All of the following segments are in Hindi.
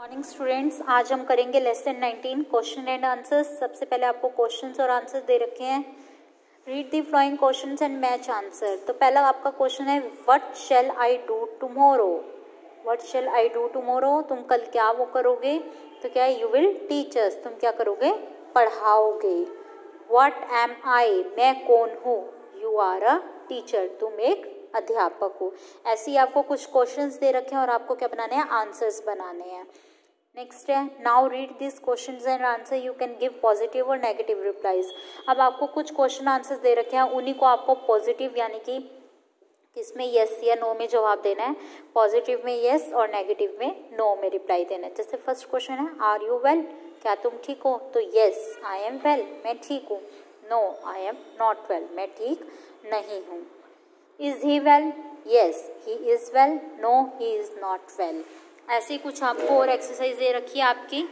मॉर्निंग स्टूडेंट्स आज हम करेंगे लेसन 19 क्वेश्चन एंड आंसर्स सबसे पहले आपको क्वेश्चंस और आंसर्स दे रखे हैं। Read the following questions and match answer तो पहला आपका क्वेश्चन है what shall I do tomorrow what shall I do tomorrow तुम कल क्या वो करोगे? तो क्या यू विल टीचर्स तुम क्या करोगे? पढ़ाओगे. वट एम आई मैं कौन हूँ? यू आर अ टीचर तुम एक अध्यापक हो। ऐसे ही आपको कुछ क्वेश्चंस दे रखे हैं और आपको क्या बनाने हैं? आंसर्स बनाने हैं। नेक्स्ट है now read this question and answer you can give positive और नेगेटिव रिप्लाईज अब आपको कुछ क्वेश्चन आंसर्स दे रखे हैं, उन्हीं को आपको पॉजिटिव यानी कि किसमें यस या नो में जवाब देना है। पॉजिटिव में यस और नेगेटिव में नो में रिप्लाई देना है। जैसे फ़र्स्ट क्वेश्चन है आर यू वेल क्या तुम ठीक हो? तो यस आई एम वेल मैं ठीक हूँ. No I am not well मैं ठीक नहीं हूँ. Is he well yes he is well no he is not well ऐसे कुछ आपको और एक्सरसाइज दे रखी है आपकी।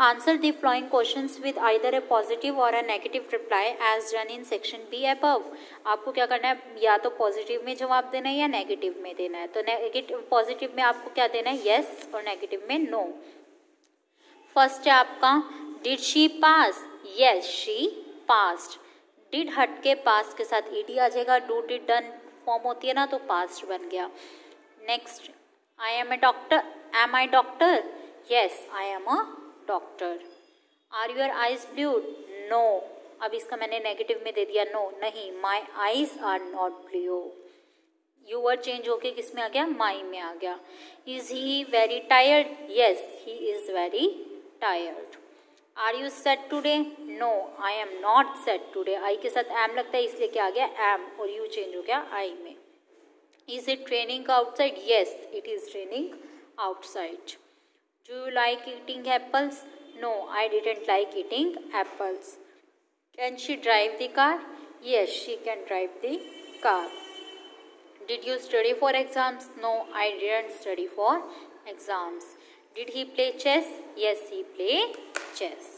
Answer the following question with either a positive और a negative reply as done in section B above आपको क्या करना है? या तो पॉजिटिव में जवाब देना है या नेगेटिव में देना है। तो नेगेटिव पॉजिटिव में आपको क्या देना है? येस और नेगेटिव में नो फ़र्स्ट है आपका did she pass yes she passed did हट के पास के साथ ईडी आ जाएगा। डू डिड डन फॉर्म होती है ना तो पास्ट बन गया। Next I am a doctor am I doctor yes I am a doctor are your eyes blue no अब इसका मैंने नेगेटिव में दे दिया नो no, नहीं। My eyes are not blue you word change होके किसमें आ गया? माई में आ गया। Is he very tired yes he is very tired are you sad today no I am not sad today I के साथ एम लगता है इसलिए क्या आ गया? एम और यू चेंज हो गया आई में। Is it raining outside? Yes, it is raining outside. Do you like eating apples? No, I didn't like eating apples. Can she drive the car? Yes, she can drive the car. Did you study for exams? No, I didn't study for exams. Did he play chess? Yes, he played chess.